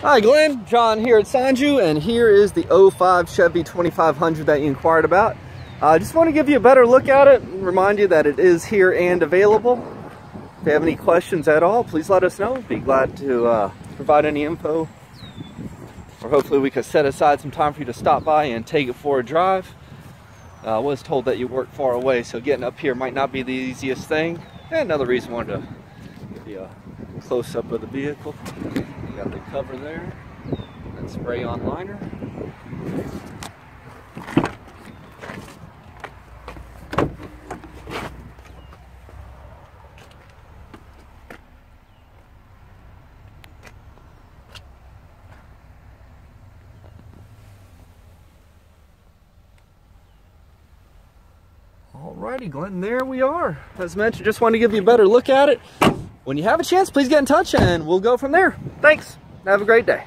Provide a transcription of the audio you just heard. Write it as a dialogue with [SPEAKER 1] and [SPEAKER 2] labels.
[SPEAKER 1] Hi Glenn, John here at Sonju and here is the 05 Chevy 2500 that you inquired about. I uh, just want to give you a better look at it and remind you that it is here and available. If you have any questions at all, please let us know. Be glad to uh, provide any info or hopefully we could set aside some time for you to stop by and take it for a drive. I was told that you work far away so getting up here might not be the easiest thing. And another reason I wanted to you uh, a close-up of the vehicle. Got the cover there, that spray on liner. Alrighty, Glenn, there we are. As mentioned, just wanted to give you a better look at it when you have a chance, please get in touch and we'll go from there. Thanks. Have a great day.